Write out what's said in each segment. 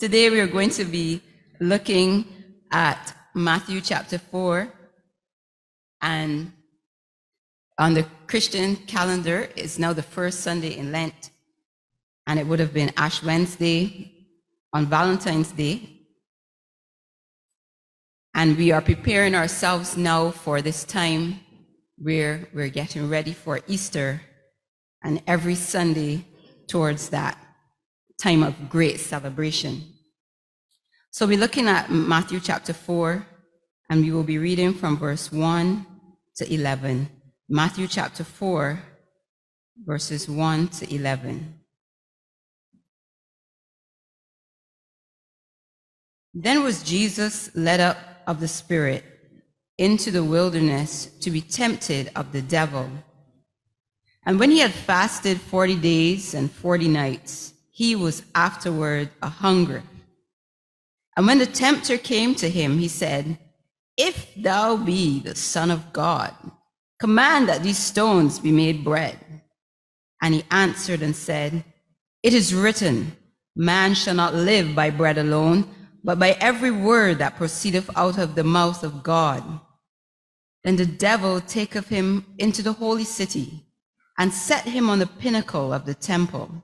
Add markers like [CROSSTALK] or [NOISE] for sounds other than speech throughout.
Today we are going to be looking at Matthew chapter 4. And on the Christian calendar, it's now the first Sunday in Lent. And it would have been Ash Wednesday on Valentine's Day. And we are preparing ourselves now for this time where we're getting ready for Easter and every Sunday towards that time of great celebration. So we're looking at Matthew chapter 4, and we will be reading from verse 1 to 11. Matthew chapter 4, verses 1 to 11. Then was Jesus led up of the Spirit into the wilderness to be tempted of the devil. And when he had fasted 40 days and 40 nights, he was afterward a hunger. And when the tempter came to him, he said, If thou be the Son of God, command that these stones be made bread. And he answered and said, It is written, Man shall not live by bread alone, but by every word that proceedeth out of the mouth of God. Then the devil taketh him into the holy city, and set him on the pinnacle of the temple,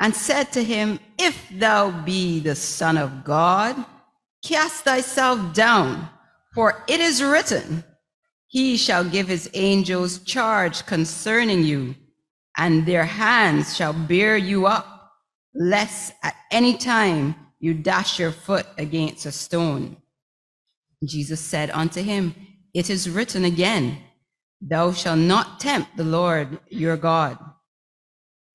and said to him, If thou be the Son of God, cast thyself down, for it is written, He shall give his angels charge concerning you, and their hands shall bear you up, lest at any time you dash your foot against a stone. Jesus said unto him, It is written again, Thou shalt not tempt the Lord your God.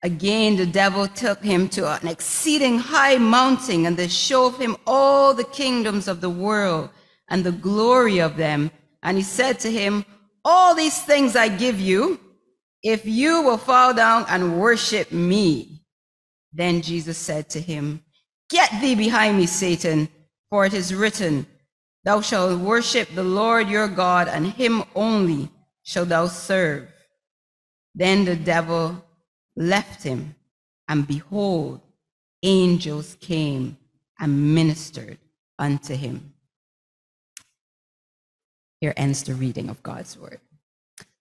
Again, the devil took him to an exceeding high mountain and they showed him all the kingdoms of the world and the glory of them. And he said to him, All these things I give you, if you will fall down and worship me. Then Jesus said to him, Get thee behind me, Satan, for it is written, Thou shalt worship the Lord your God, and him only shalt thou serve. Then the devil left him, and behold, angels came and ministered unto him. Here ends the reading of God's word.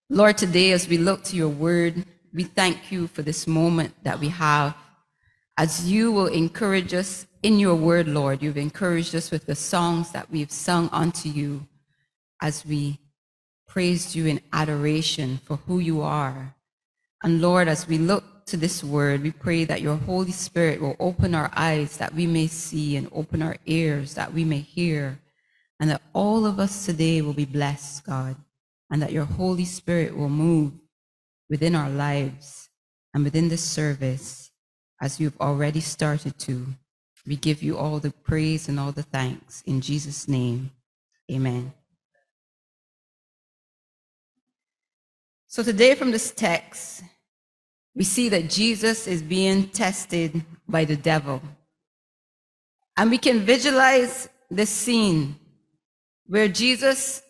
Lord, today as we look to your word, we thank you for this moment that we have as you will encourage us in your word, Lord. You've encouraged us with the songs that we've sung unto you as we praised you in adoration for who you are. And Lord, as we look to this word, we pray that your Holy Spirit will open our eyes that we may see and open our ears that we may hear, and that all of us today will be blessed, God, and that your Holy Spirit will move within our lives and within this service as you've already started to. We give you all the praise and all the thanks. In Jesus' name, amen. So today from this text, we see that Jesus is being tested by the devil. And we can visualize this scene where Jesus,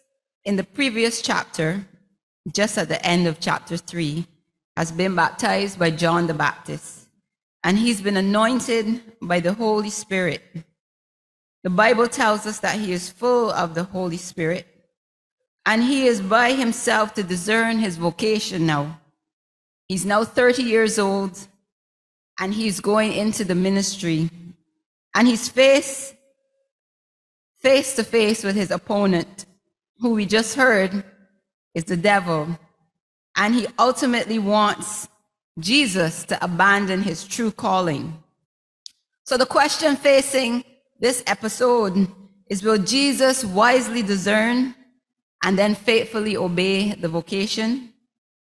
in the previous chapter, just at the end of chapter 3, has been baptized by John the Baptist and he's been anointed by the Holy Spirit. The Bible tells us that he is full of the Holy Spirit, and he is by himself to discern his vocation now. He's now 30 years old, and he's going into the ministry, and he's face face to face with his opponent, who we just heard is the devil, and he ultimately wants Jesus to abandon his true calling. So the question facing this episode is will Jesus wisely discern and then faithfully obey the vocation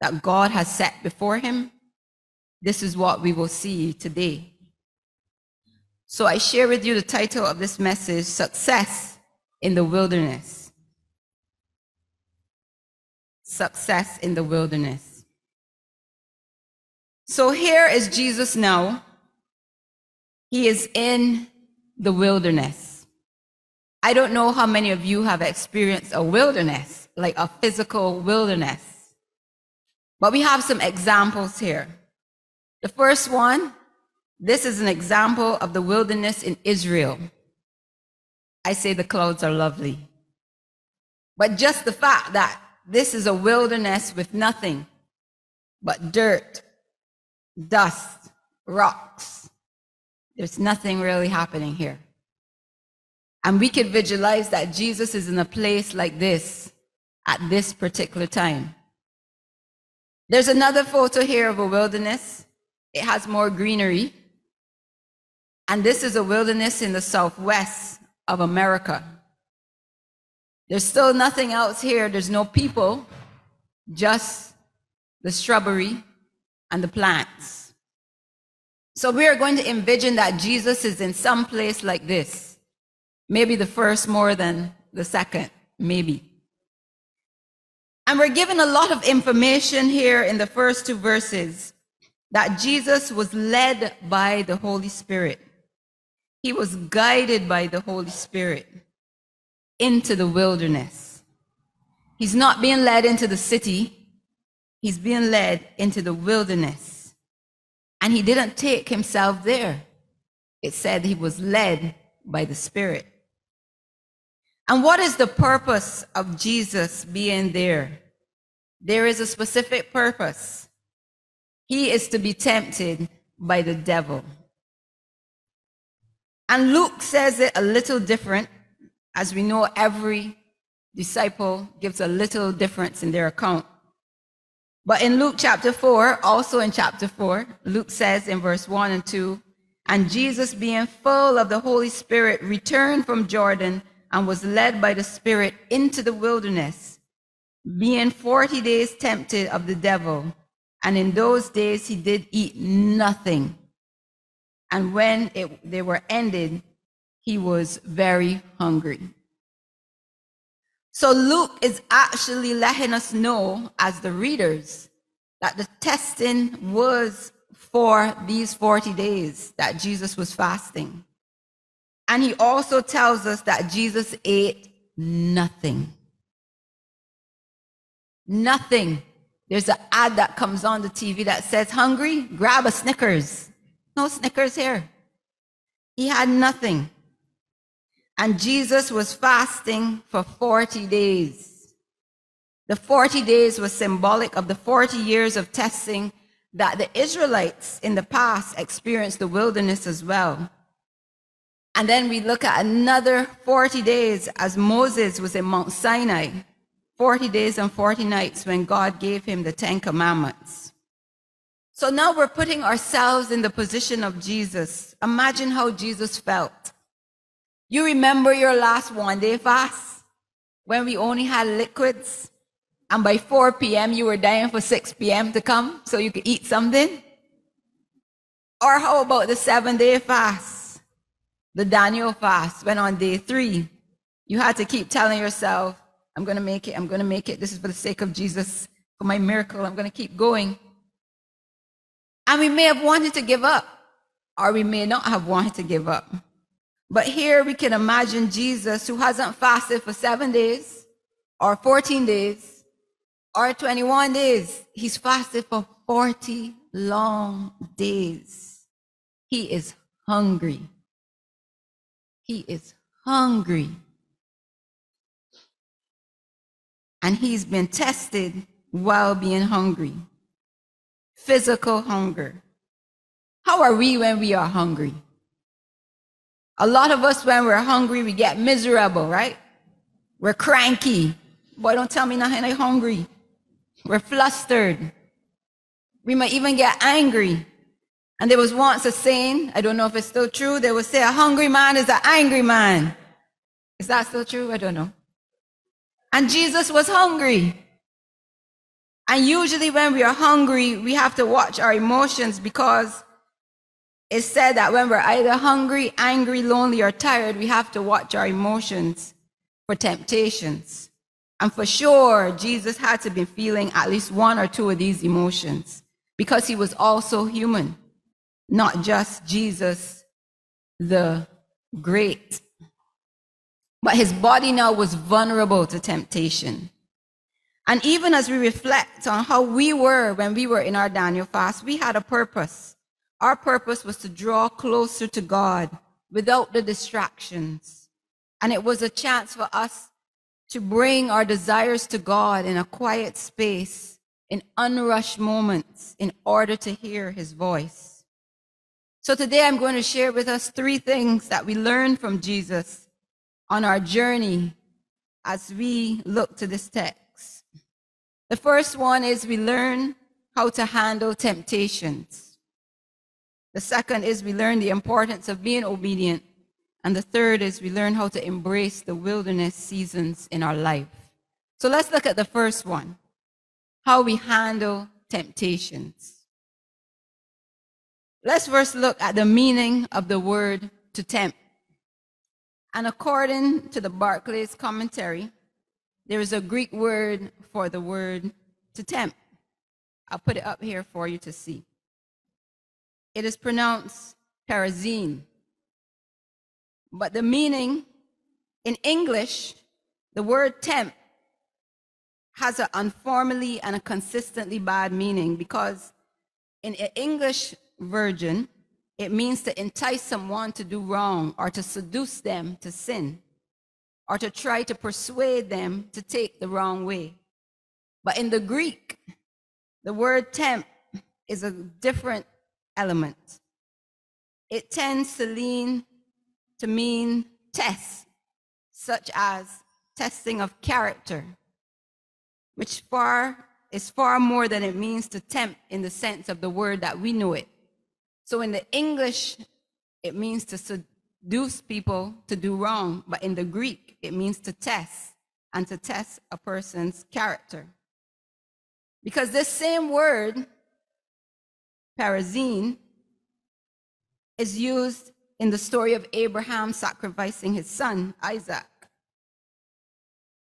that God has set before him? This is what we will see today. So I share with you the title of this message Success in the Wilderness. Success in the Wilderness. So here is Jesus now. He is in the wilderness. I don't know how many of you have experienced a wilderness, like a physical wilderness. But we have some examples here. The first one This is an example of the wilderness in Israel. I say the clouds are lovely. But just the fact that this is a wilderness with nothing but dirt, dust, rocks. There's nothing really happening here. And we could visualize that Jesus is in a place like this at this particular time. There's another photo here of a wilderness. It has more greenery. And this is a wilderness in the southwest of America. There's still nothing else here. There's no people, just the shrubbery and the plants. So we are going to envision that Jesus is in some place like this. Maybe the first more than the second, maybe. And we're given a lot of information here in the first two verses that Jesus was led by the Holy Spirit. He was guided by the Holy Spirit into the wilderness. He's not being led into the city. He's being led into the wilderness. And he didn't take himself there. It said he was led by the Spirit. And what is the purpose of Jesus being there? There is a specific purpose. He is to be tempted by the devil. And Luke says it a little different. As we know, every disciple gives a little difference in their account. But in Luke chapter 4, also in chapter 4, Luke says in verse 1 and 2, and Jesus, being full of the Holy Spirit, returned from Jordan and was led by the Spirit into the wilderness, being 40 days tempted of the devil. And in those days he did eat nothing. And when it, they were ended, he was very hungry. So Luke is actually letting us know, as the readers, that the testing was for these 40 days that Jesus was fasting. And he also tells us that Jesus ate nothing. Nothing. There's an ad that comes on the TV that says, Hungry? Grab a Snickers. No Snickers here. He had nothing. And Jesus was fasting for 40 days. The 40 days was symbolic of the 40 years of testing that the Israelites in the past experienced the wilderness as well. And then we look at another 40 days as Moses was in Mount Sinai, 40 days and 40 nights when God gave him the Ten Commandments. So now we're putting ourselves in the position of Jesus. Imagine how Jesus felt. You remember your last one day fast when we only had liquids and by 4 p.m. you were dying for 6 p.m. to come so you could eat something? Or how about the seven day fast? The Daniel fast went on day three. You had to keep telling yourself, I'm going to make it. I'm going to make it. This is for the sake of Jesus, for my miracle. I'm going to keep going. And we may have wanted to give up, or we may not have wanted to give up. But here we can imagine Jesus who hasn't fasted for seven days, or 14 days, or 21 days. He's fasted for 40 long days. He is hungry. He is hungry. And he's been tested while being hungry. Physical hunger. How are we when we are hungry? A lot of us, when we're hungry, we get miserable, right? We're cranky. Boy, don't tell me nothing, I'm hungry. We're flustered. We might even get angry. And there was once a saying, I don't know if it's still true, they would say a hungry man is an angry man. Is that still true? I don't know. And Jesus was hungry. And usually when we are hungry, we have to watch our emotions because it's said that when we're either hungry, angry, lonely, or tired, we have to watch our emotions for temptations. And for sure, Jesus had to be feeling at least one or two of these emotions because he was also human not just Jesus the great, but his body now was vulnerable to temptation. And even as we reflect on how we were when we were in our Daniel fast, we had a purpose. Our purpose was to draw closer to God without the distractions. And it was a chance for us to bring our desires to God in a quiet space, in unrushed moments, in order to hear his voice. So today I'm going to share with us three things that we learned from Jesus on our journey as we look to this text. The first one is we learn how to handle temptations. The second is we learn the importance of being obedient. And the third is we learn how to embrace the wilderness seasons in our life. So let's look at the first one how we handle temptations. Let's first look at the meaning of the word to tempt. And according to the Barclay's commentary, there is a Greek word for the word to tempt. I'll put it up here for you to see. It is pronounced peirazein. But the meaning in English, the word tempt has an unformally and a consistently bad meaning because in English virgin, it means to entice someone to do wrong or to seduce them to sin or to try to persuade them to take the wrong way. But in the Greek, the word tempt is a different element. It tends to lean to mean test, such as testing of character, which far is far more than it means to tempt in the sense of the word that we know it. So in the English, it means to seduce people to do wrong, but in the Greek, it means to test and to test a person's character. Because this same word, peirazein, is used in the story of Abraham sacrificing his son, Isaac.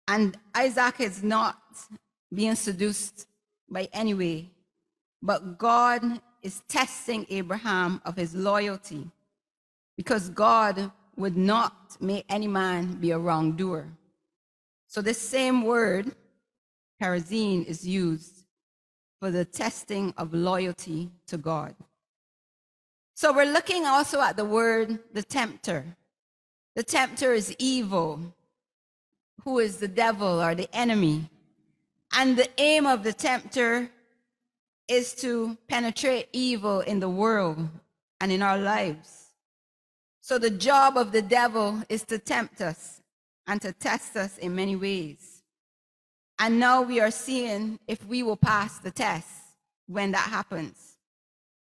And Isaac is not being seduced by any way, but God is testing Abraham of his loyalty because God would not make any man be a wrongdoer. So this same word, peirazein, is used for the testing of loyalty to God. So we're looking also at the word the tempter. The tempter is evil, who is the devil or the enemy. And the aim of the tempter is to penetrate evil in the world and in our lives. So the job of the devil is to tempt us and to test us in many ways. And now we are seeing if we will pass the test when that happens.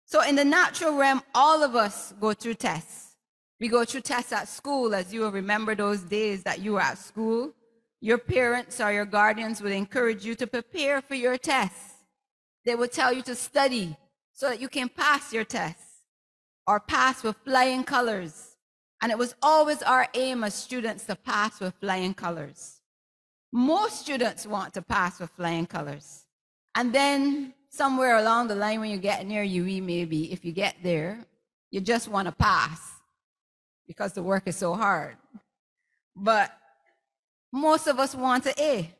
So in the natural realm, all of us go through tests. We go through tests at school, as you will remember those days that you were at school. Your parents or your guardians would encourage you to prepare for your tests. They will tell you to study so that you can pass your tests or pass with flying colors. And it was always our aim as students to pass with flying colors. Most students want to pass with flying colors. And then somewhere along the line, when you get near UE, maybe if you get there, you just want to pass because the work is so hard. But most of us want to A.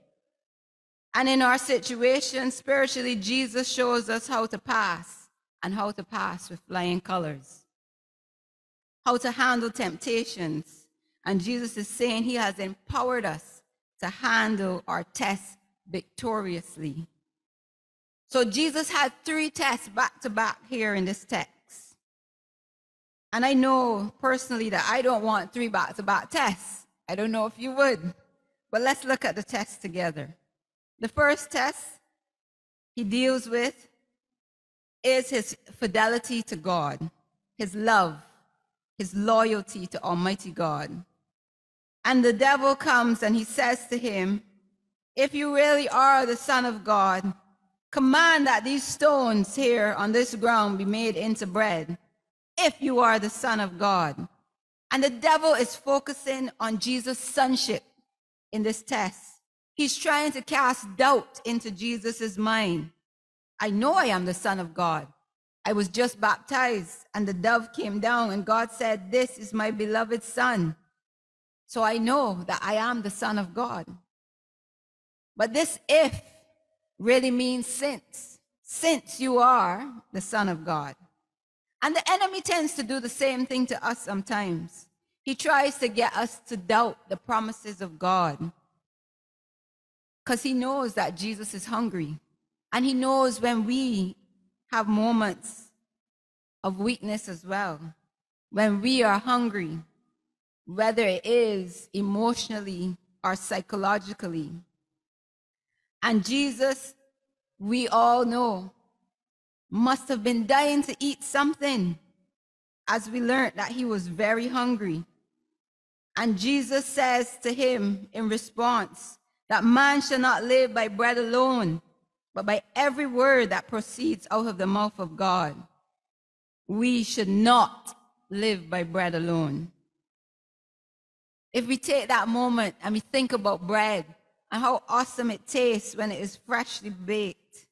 And in our situation, spiritually, Jesus shows us how to pass and how to pass with flying colors, how to handle temptations. And Jesus is saying he has empowered us to handle our tests victoriously. So Jesus had three tests back to back here in this text. And I know personally that I don't want three back to back tests. I don't know if you would. But let's look at the tests together. The first test he deals with is his fidelity to God, his love, his loyalty to Almighty God. And the devil comes and he says to him, If you really are the Son of God, command that these stones here on this ground be made into bread, if you are the Son of God. And the devil is focusing on Jesus' sonship in this test. He's trying to cast doubt into Jesus' mind. I know I am the Son of God. I was just baptized, and the dove came down, and God said, This is my beloved Son. So I know that I am the Son of God. But this if really means since, since you are the Son of God. And the enemy tends to do the same thing to us sometimes. He tries to get us to doubt the promises of God because he knows that Jesus is hungry. And he knows when we have moments of weakness as well, when we are hungry, whether it is emotionally or psychologically. And Jesus, we all know, must have been dying to eat something as we learned that he was very hungry. And Jesus says to him in response that man shall not live by bread alone, but by every word that proceeds out of the mouth of God. We should not live by bread alone. If we take that moment and we think about bread and how awesome it tastes when it is freshly baked,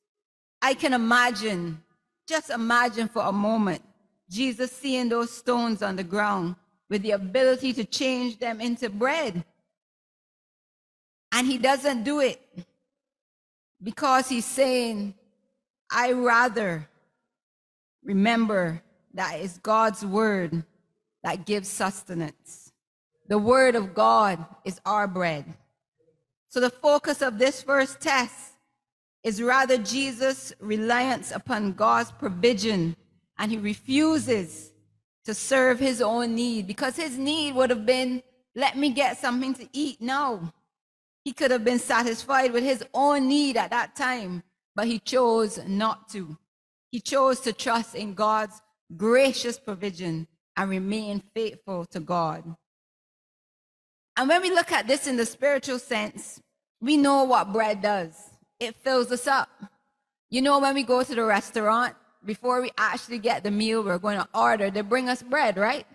I can imagine, just imagine for a moment, Jesus seeing those stones on the ground with the ability to change them into bread. And he doesn't do it because he's saying, I rather remember that it's God's word that gives sustenance. The word of God is our bread. So the focus of this first test is rather Jesus' reliance upon God's provision, and he refuses to serve his own need because his need would have been, let me get something to eat now. He could have been satisfied with his own need at that time, but he chose not to. He chose to trust in God's gracious provision and remain faithful to God. And when we look at this in the spiritual sense, we know what bread does. It fills us up. You know, when we go to the restaurant, before we actually get the meal we're going to order, they bring us bread, right?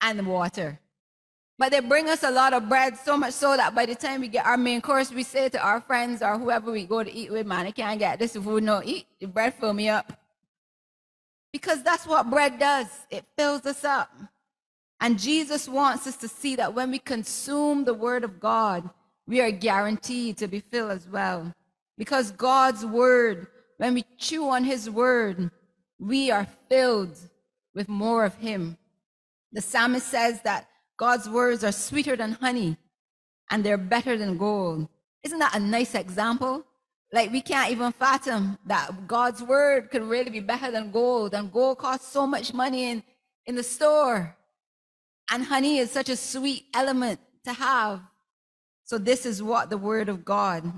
And water. But they bring us a lot of bread, so much so that by the time we get our main course, we say to our friends or whoever we go to eat with, man, I can't get this food, no eat. The bread fill me up. Because that's what bread does. It fills us up. And Jesus wants us to see that when we consume the word of God, we are guaranteed to be filled as well. Because God's word, when we chew on his word, we are filled with more of him. The psalmist says that God's words are sweeter than honey and they're better than gold. Isn't that a nice example? Like we can't even fathom that God's word could really be better than gold and gold costs so much money in, in the store. And honey is such a sweet element to have. So this is what the word of God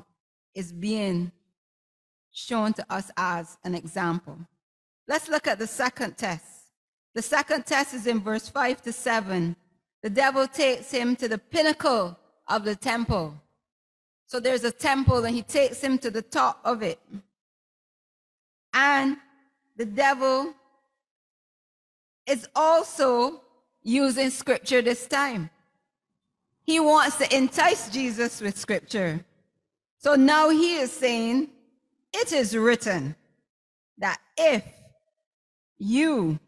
is being shown to us as an example. Let's look at the second test. The second test is in verse 5 to 7 the devil takes him to the pinnacle of the temple. So there's a temple and he takes him to the top of it. And the devil is also using scripture this time. He wants to entice Jesus with scripture. So now he is saying, It is written that if you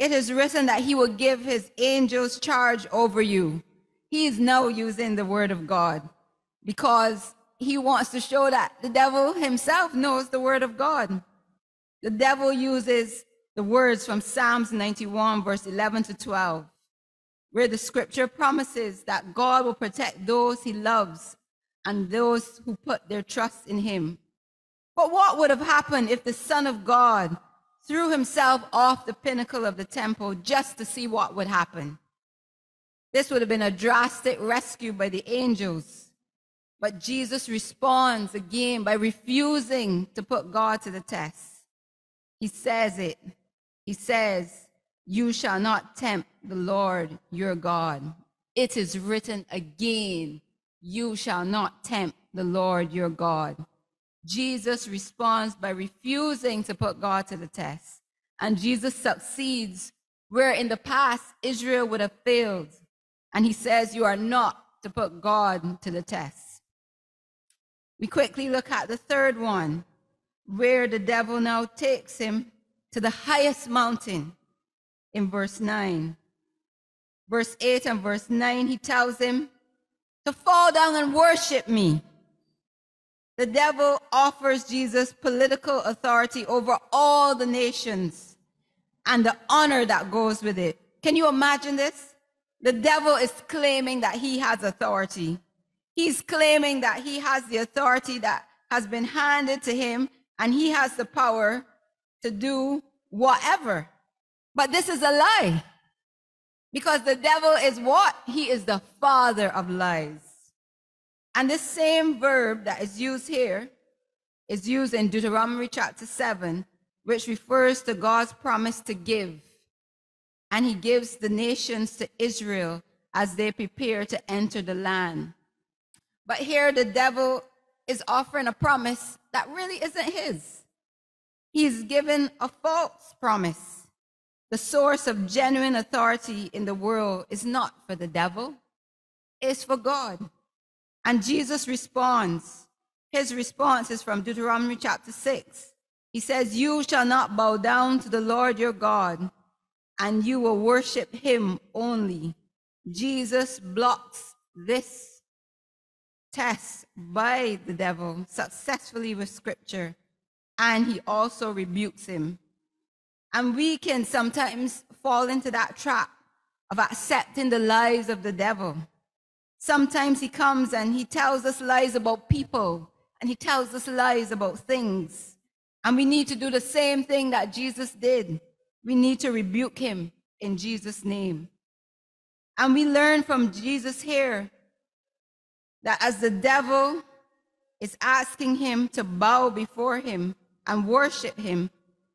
it is written that he will give his angels charge over you. He is now using the word of God because he wants to show that the devil himself knows the word of God. The devil uses the words from Psalms 91, verse 11 to 12, where the scripture promises that God will protect those he loves and those who put their trust in him. But what would have happened if the Son of God threw himself off the pinnacle of the temple just to see what would happen. This would have been a drastic rescue by the angels. But Jesus responds again by refusing to put God to the test. He says it. He says, You shall not tempt the Lord your God. It is written again, You shall not tempt the Lord your God. Jesus responds by refusing to put God to the test. And Jesus succeeds where in the past Israel would have failed. And he says, You are not to put God to the test. We quickly look at the third one, where the devil now takes him to the highest mountain in verse 9. Verse 8 and verse 9, he tells him to fall down and worship me. The devil offers Jesus political authority over all the nations and the honor that goes with it. Can you imagine this? The devil is claiming that he has authority. He's claiming that he has the authority that has been handed to him and he has the power to do whatever. But this is a lie. Because the devil is what? He is the father of lies. And this same verb that is used here is used in Deuteronomy chapter 7, which refers to God's promise to give. And he gives the nations to Israel as they prepare to enter the land. But here the devil is offering a promise that really isn't his. He's given a false promise. The source of genuine authority in the world is not for the devil, it's for God. And Jesus responds. His response is from Deuteronomy chapter 6. He says, You shall not bow down to the Lord your God, and you will worship him only. Jesus blocks this test by the devil successfully with scripture, and he also rebukes him. And we can sometimes fall into that trap of accepting the lies of the devil. Sometimes he comes and he tells us lies about people, and he tells us lies about things. And we need to do the same thing that Jesus did. We need to rebuke him in Jesus' name. And we learn from Jesus here that as the devil is asking him to bow before him and worship him,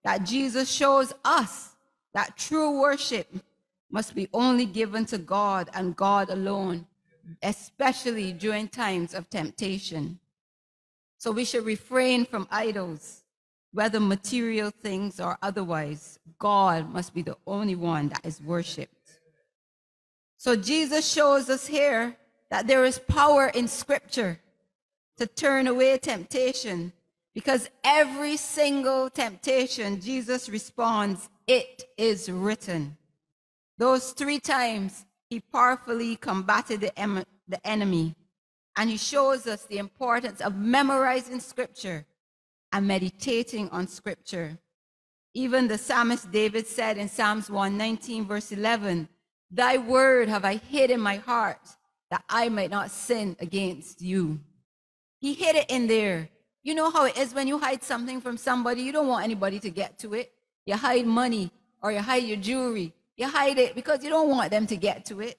that Jesus shows us that true worship must be only given to God and God alone, especially during times of temptation. So we should refrain from idols, whether material things or otherwise. God must be the only one that is worshiped. So Jesus shows us here that there is power in scripture to turn away temptation because every single temptation, Jesus responds, It is written. Those three times he powerfully combated the, em- the enemy. And he shows us the importance of memorizing scripture and meditating on scripture. Even the psalmist David said in Psalms 119, verse 11, Thy word have I hid in my heart that I might not sin against you. He hid it in there. You know how it is when you hide something from somebody, you don't want anybody to get to it. You hide money or you hide your jewelry. You hide it because you don't want them to get to it.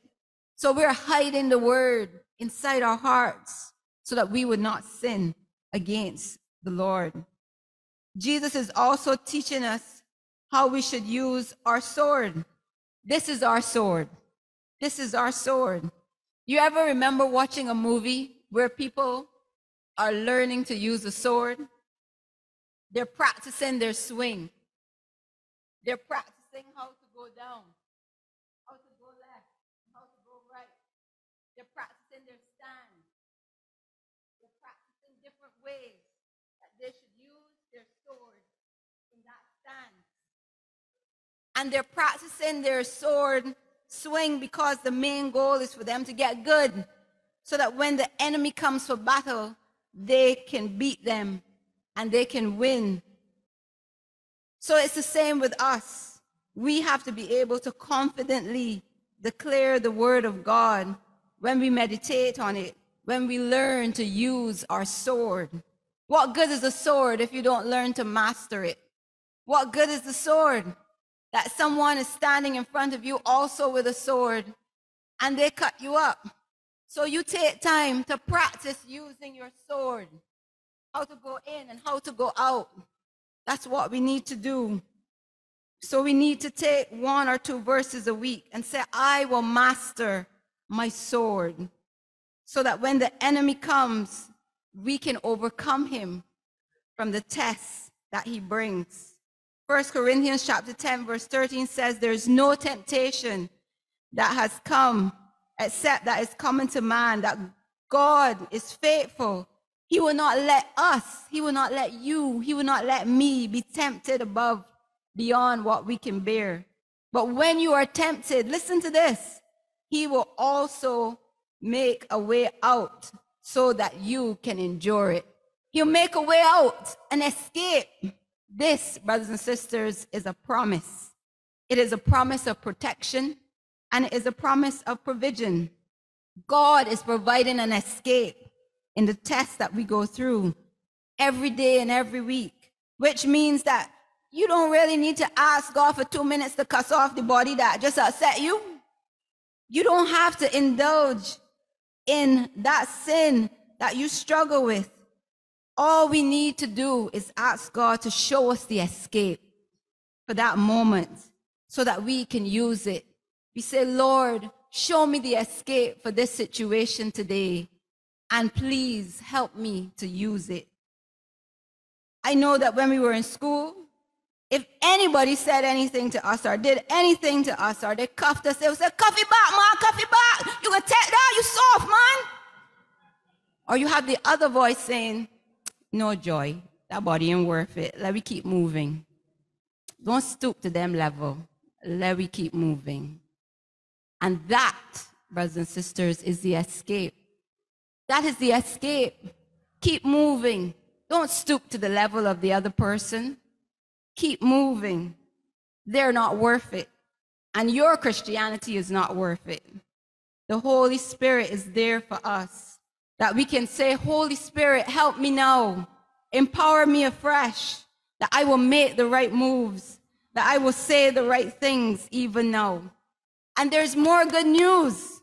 So we're hiding the word inside our hearts so that we would not sin against the Lord. Jesus is also teaching us how we should use our sword. This is our sword. This is our sword. You ever remember watching a movie where people are learning to use a sword? They're practicing their swing. They're practicing how to go down, how to go left, how to go right. They're practicing their stand. They're practicing different ways that they should use their sword in that stand. And they're practicing their sword swing because the main goal is for them to get good so that when the enemy comes for battle, they can beat them and they can win. So it's the same with us. We have to be able to confidently declare the word of God when we meditate on it, when we learn to use our sword. What good is a sword if you don't learn to master it? What good is the sword that someone is standing in front of you also with a sword and they cut you up. So you take time to practice using your sword, how to go in and how to go out. That's what we need to do. So we need to take one or two verses a week and say, I will master my sword so that when the enemy comes, we can overcome him from the tests that he brings. First Corinthians chapter 10 verse 13 says there's no temptation that has come except that is coming to man that God is faithful. He will not let us, he will not let you, he will not let me be tempted above beyond what we can bear. But when you are tempted, listen to this. He will also make a way out so that you can endure it. He'll make a way out and escape this, brothers and sisters, is a promise. It is a promise of protection and it is a promise of provision. God is providing an escape in the tests that we go through every day and every week, which means that you don't really need to ask God for two minutes to cuss off the body that just upset you. You don't have to indulge in that sin that you struggle with. All we need to do is ask God to show us the escape for that moment so that we can use it. We say, Lord, show me the escape for this situation today, and please help me to use it. I know that when we were in school, if anybody said anything to us or did anything to us or they cuffed us, they would say, Cuff it back, man, cuff back. You can take that, you soft, man. Or you have the other voice saying, No, Joy, that body ain't worth it. Let me keep moving. Don't stoop to them level. Let me keep moving. And that, brothers and sisters, is the escape. That is the escape. Keep moving. Don't stoop to the level of the other person. Keep moving. They're not worth it. And your Christianity is not worth it. The Holy Spirit is there for us. That we can say, Holy Spirit, help me now. Empower me afresh. That I will make the right moves. That I will say the right things even now. And there's more good news.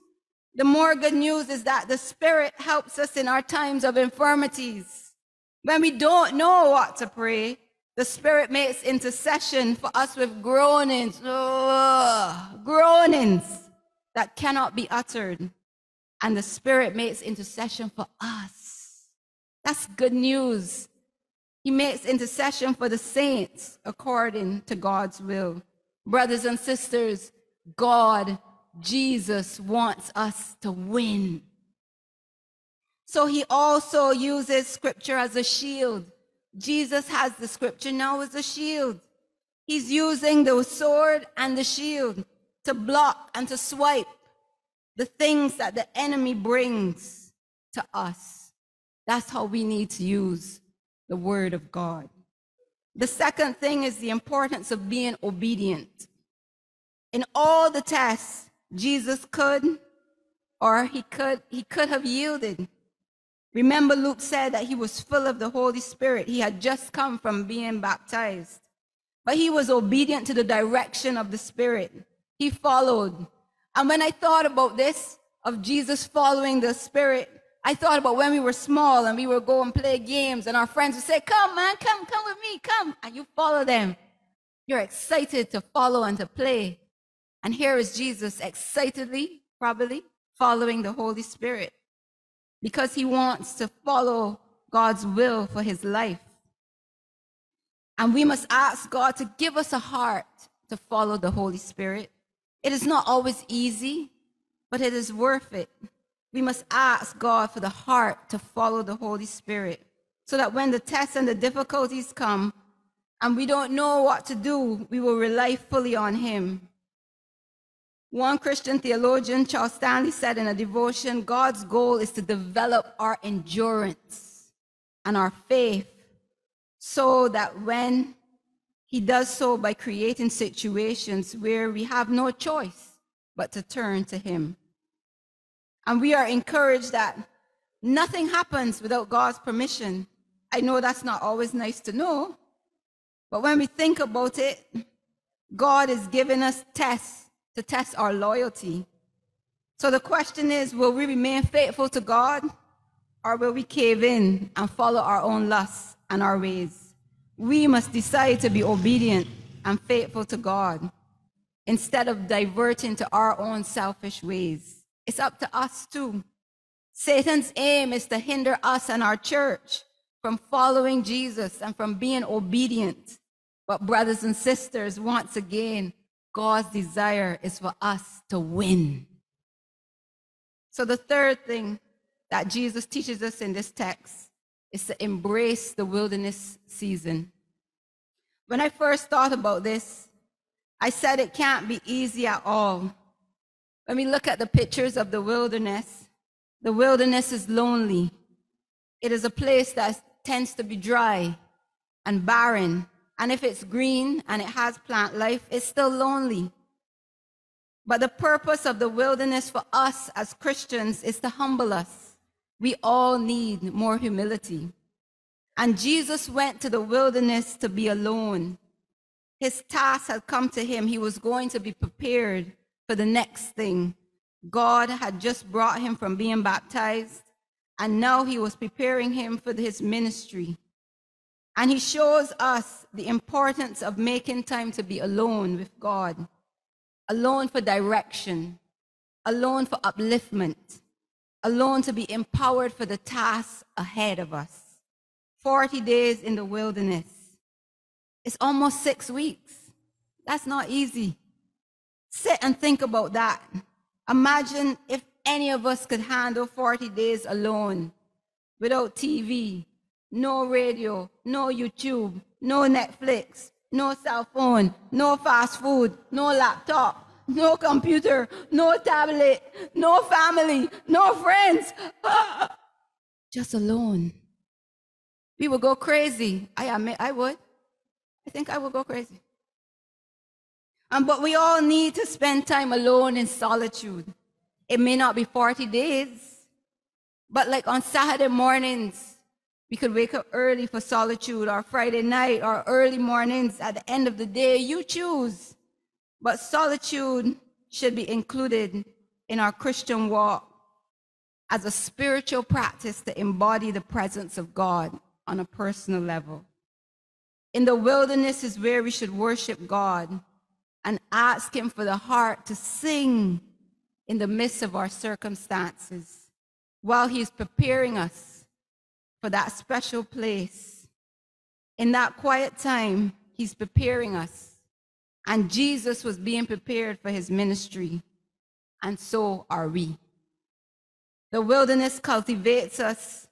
The more good news is that the Spirit helps us in our times of infirmities. When we don't know what to pray, the Spirit makes intercession for us with groanings, ugh, groanings that cannot be uttered. And the Spirit makes intercession for us. That's good news. He makes intercession for the saints according to God's will. Brothers and sisters, God, Jesus wants us to win. So he also uses scripture as a shield. Jesus has the scripture now as a shield. He's using the sword and the shield to block and to swipe the things that the enemy brings to us. That's how we need to use the word of God. The second thing is the importance of being obedient. In all the tests, Jesus could or he could he could have yielded. Remember, Luke said that he was full of the Holy Spirit. He had just come from being baptized, but he was obedient to the direction of the Spirit. He followed. And when I thought about this, of Jesus following the Spirit, I thought about when we were small and we would go and play games, and our friends would say, Come, man, come, come with me, come. And you follow them. You're excited to follow and to play. And here is Jesus excitedly, probably, following the Holy Spirit because he wants to follow God's will for his life. And we must ask God to give us a heart to follow the Holy Spirit. It is not always easy, but it is worth it. We must ask God for the heart to follow the Holy Spirit so that when the tests and the difficulties come and we don't know what to do, we will rely fully on Him. One Christian theologian, Charles Stanley, said in a devotion God's goal is to develop our endurance and our faith so that when He does so by creating situations where we have no choice but to turn to Him. And we are encouraged that nothing happens without God's permission. I know that's not always nice to know, but when we think about it, God is giving us tests to test our loyalty. So the question is will we remain faithful to God or will we cave in and follow our own lusts and our ways? We must decide to be obedient and faithful to God instead of diverting to our own selfish ways. It's up to us too. Satan's aim is to hinder us and our church from following Jesus and from being obedient. But, brothers and sisters, once again, God's desire is for us to win. So, the third thing that Jesus teaches us in this text is to embrace the wilderness season. When I first thought about this, I said it can't be easy at all. When we look at the pictures of the wilderness, the wilderness is lonely. It is a place that tends to be dry and barren And if it's green and it has plant life, it's still lonely. But the purpose of the wilderness for us as Christians is to humble us. We all need more humility. And Jesus went to the wilderness to be alone. His task had come to him. He was going to be prepared for the next thing. God had just brought him from being baptized, and now he was preparing him for his ministry. And he shows us the importance of making time to be alone with God, alone for direction, alone for upliftment, alone to be empowered for the tasks ahead of us. 40 days in the wilderness. It's almost six weeks. That's not easy. Sit and think about that. Imagine if any of us could handle 40 days alone without TV, no radio, no YouTube, no Netflix, no cell phone, no fast food, no laptop, no computer, no tablet, no family, no friends. [GASPS] Just alone. We would go crazy. I admit I would. I think I would go crazy. Um, but we all need to spend time alone in solitude. It may not be 40 days, but like on Saturday mornings, we could wake up early for solitude, or Friday night, or early mornings at the end of the day. You choose. But solitude should be included in our Christian walk as a spiritual practice to embody the presence of God on a personal level. In the wilderness is where we should worship God and ask Him for the heart to sing in the midst of our circumstances while He is preparing us for that special place. In that quiet time, He's preparing us. And Jesus was being prepared for His ministry, and so are we. The wilderness cultivates us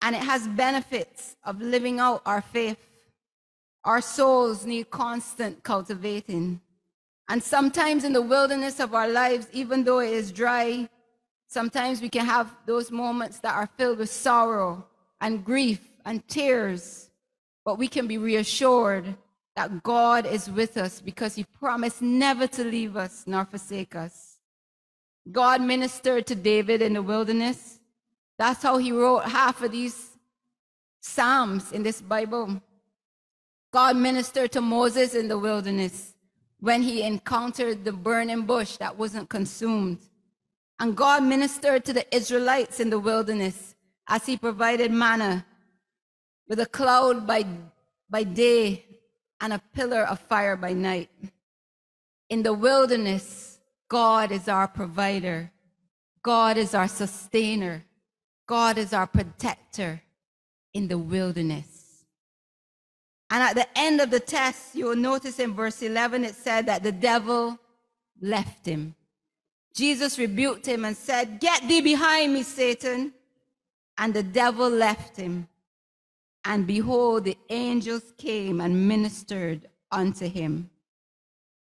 and it has benefits of living out our faith. Our souls need constant cultivating. And sometimes in the wilderness of our lives, even though it is dry, sometimes we can have those moments that are filled with sorrow and grief and tears. But we can be reassured that God is with us because he promised never to leave us nor forsake us. God ministered to David in the wilderness. That's how he wrote half of these Psalms in this Bible. God ministered to Moses in the wilderness when he encountered the burning bush that wasn't consumed. And God ministered to the Israelites in the wilderness as he provided manna with a cloud by, by day and a pillar of fire by night. In the wilderness, God is our provider. God is our sustainer. God is our protector in the wilderness. And at the end of the test, you will notice in verse 11, it said that the devil left him. Jesus rebuked him and said, Get thee behind me, Satan. And the devil left him. And behold, the angels came and ministered unto him.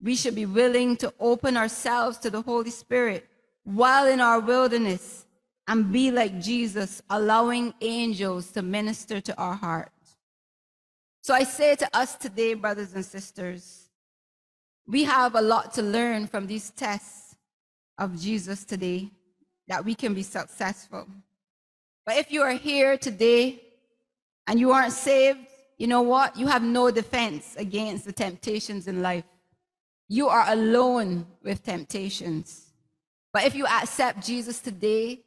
We should be willing to open ourselves to the Holy Spirit while in our wilderness and be like Jesus, allowing angels to minister to our heart. So I say to us today, brothers and sisters, we have a lot to learn from these tests of Jesus today that we can be successful. But if you are here today and you aren't saved, you know what? You have no defense against the temptations in life. You are alone with temptations. But if you accept Jesus today,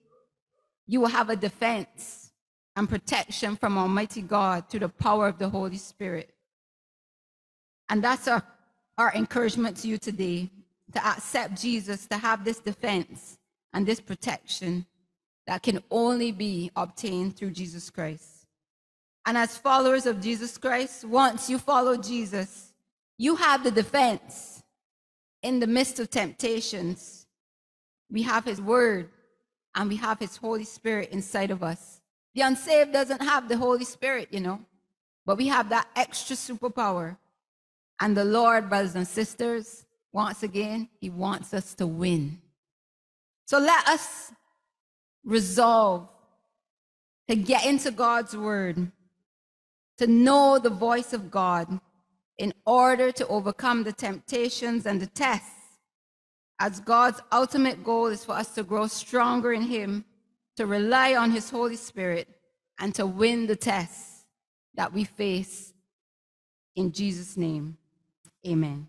you will have a defense and protection from Almighty God through the power of the Holy Spirit. And that's our, our encouragement to you today to accept Jesus, to have this defense and this protection that can only be obtained through Jesus Christ. And as followers of Jesus Christ, once you follow Jesus, you have the defense in the midst of temptations. We have his word and we have his Holy Spirit inside of us. The unsaved doesn't have the Holy Spirit, you know, but we have that extra superpower. And the Lord, brothers and sisters, once again, he wants us to win. So let us resolve to get into God's word, to know the voice of God, in order to overcome the temptations and the tests, as God's ultimate goal is for us to grow stronger in Him, to rely on His Holy Spirit, and to win the tests that we face. In Jesus' name, amen.